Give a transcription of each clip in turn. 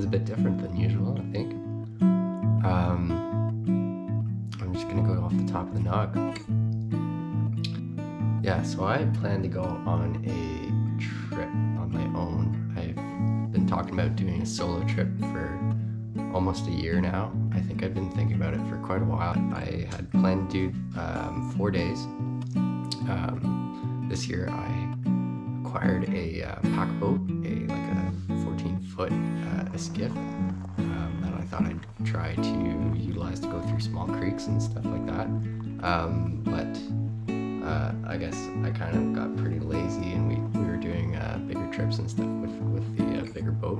one's a bit different than usual, I think. Um, I'm just gonna go off the top of the nog. Yeah, so I plan to go on a trip on my own. I've been talking about doing a solo trip for almost a year now. I think I've been thinking about it for quite a while. I had planned to do um, four days. Um, this year I acquired a uh, pack boat, a like a 14 foot Esquif um, that I thought I'd try to utilize to go through small creeks and stuff like that. Um, but uh, I guess I kind of got pretty lazy and we, we were doing uh, bigger trips and stuff with, with the uh, bigger boat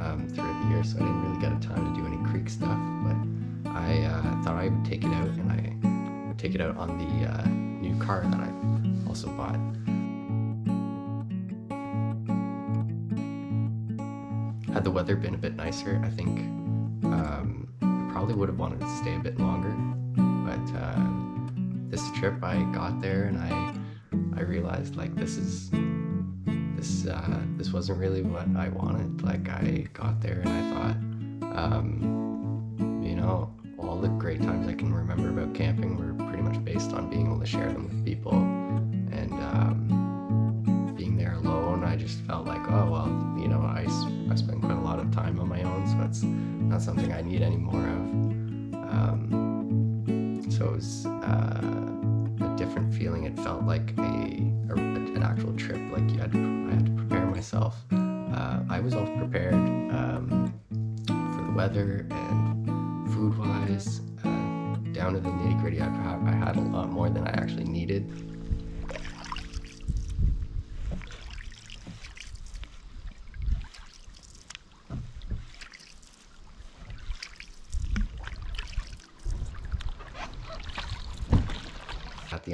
um, throughout the year, so I didn't really get a time to do any creek stuff. But I uh, thought I would take it out and I would take it out on the uh, new car that I also bought. Had the weather been a bit nicer, I think um, I probably would have wanted to stay a bit longer. But uh, this trip, I got there and I I realized like this is this uh, this wasn't really what I wanted. Like I got there and I thought, um, you know, all the great times I can remember about camping were pretty much based on being able to share them with not something I need any more of. Um, so it was uh, a different feeling. It felt like a, a an actual trip. Like you had to, I had to prepare myself. Uh, I was all prepared um, for the weather and food wise, uh, down to the nitty gritty. I, I had a lot more than I actually needed.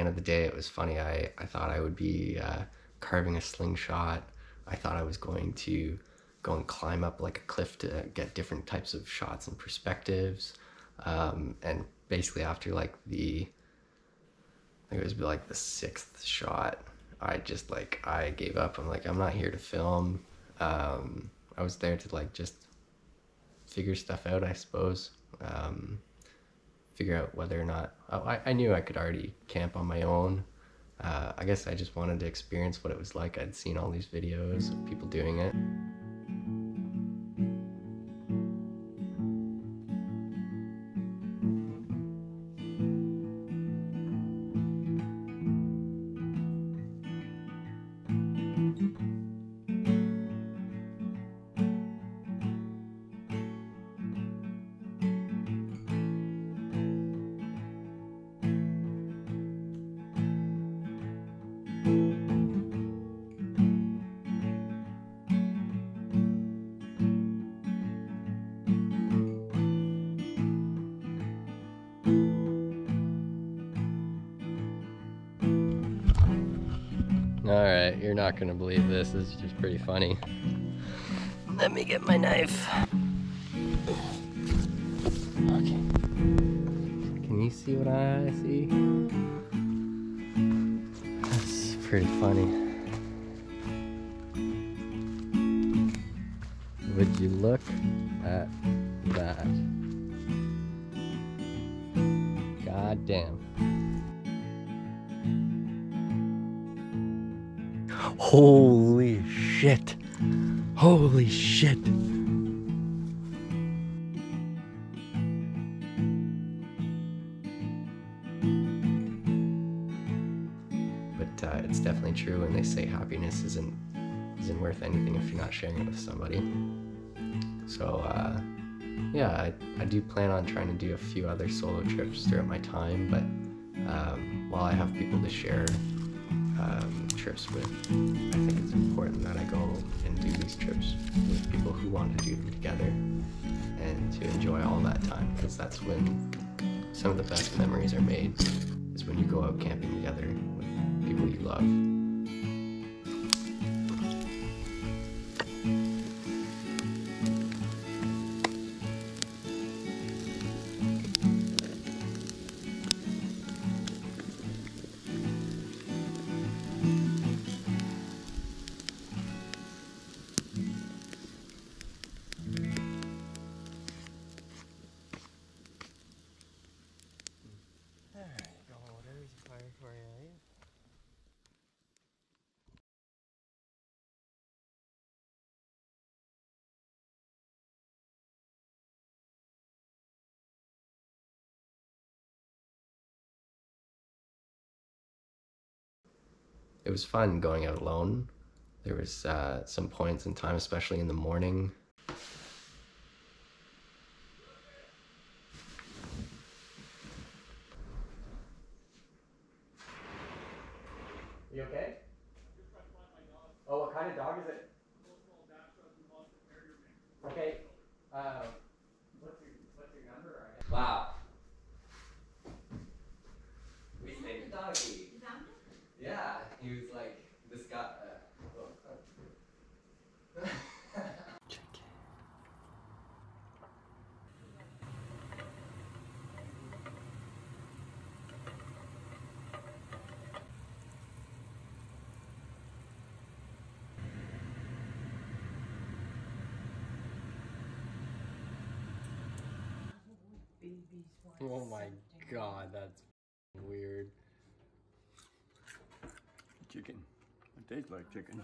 End of the day, it was funny. I, I thought I would be uh, carving a slingshot. I thought I was going to go and climb up like a cliff to get different types of shots and perspectives. Um, and basically, after like the, I think it was like the sixth shot, I just like I gave up. I'm like I'm not here to film. Um, I was there to like just figure stuff out, I suppose. Um, figure out whether or not oh, I, I knew I could already camp on my own. Uh, I guess I just wanted to experience what it was like. I'd seen all these videos of people doing it. You're not gonna believe this. This is just pretty funny. Let me get my knife. Okay. Can you see what I see? That's pretty funny. Would you look at that? God damn. Holy shit. Holy shit. But uh, it's definitely true when they say happiness isn't isn't worth anything if you're not sharing it with somebody. So uh, yeah, I, I do plan on trying to do a few other solo trips throughout my time, but um, while I have people to share um, trips with, I think it's important that I go and do these trips with people who want to do them together and to enjoy all that time because that's when some of the best memories are made is when you go out camping together with people you love. It was fun going out alone. There was uh, some points in time, especially in the morning. You okay? Oh, what kind of dog is it? Okay. Uh, what's your what's your number? Wow. We named the doggy. Yeah, he was like this guy. Uh, oh, Chicken. Oh my god, that's weird. Chicken. It tastes like chicken.